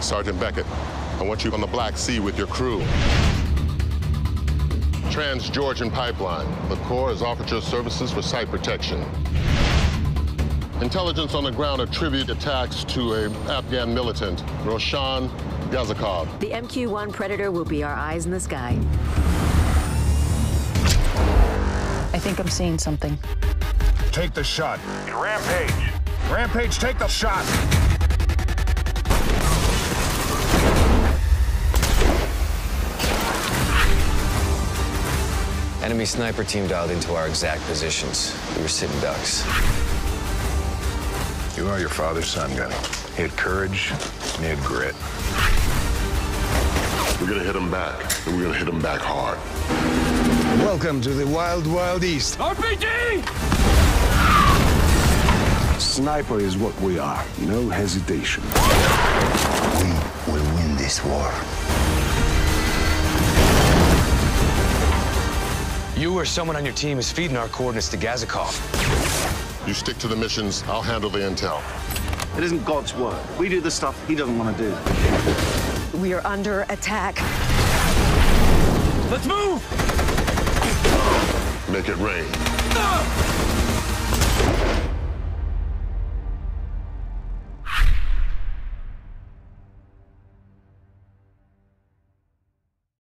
Sergeant Beckett, I want you on the Black Sea with your crew. Trans-Georgian Pipeline. The Corps has offered your services for site protection. Intelligence on the ground attribute attacks to a Afghan militant, Roshan Gazakov. The MQ-1 Predator will be our eyes in the sky. I think I'm seeing something. Take the shot. Rampage. Rampage, take the shot. Enemy sniper team dialed into our exact positions. We were sitting ducks. You are your father's son, Gunny. He had courage and he had grit. We're gonna hit him back, and we're gonna hit him back hard. Welcome to the wild, wild east. RPG! Sniper is what we are. No hesitation. We will win this war. You or someone on your team is feeding our coordinates to Gazakov. You stick to the missions, I'll handle the intel. It isn't God's work. We do the stuff he doesn't want to do. We are under attack. Let's move! Make it rain. Ah!